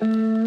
Mm-hmm.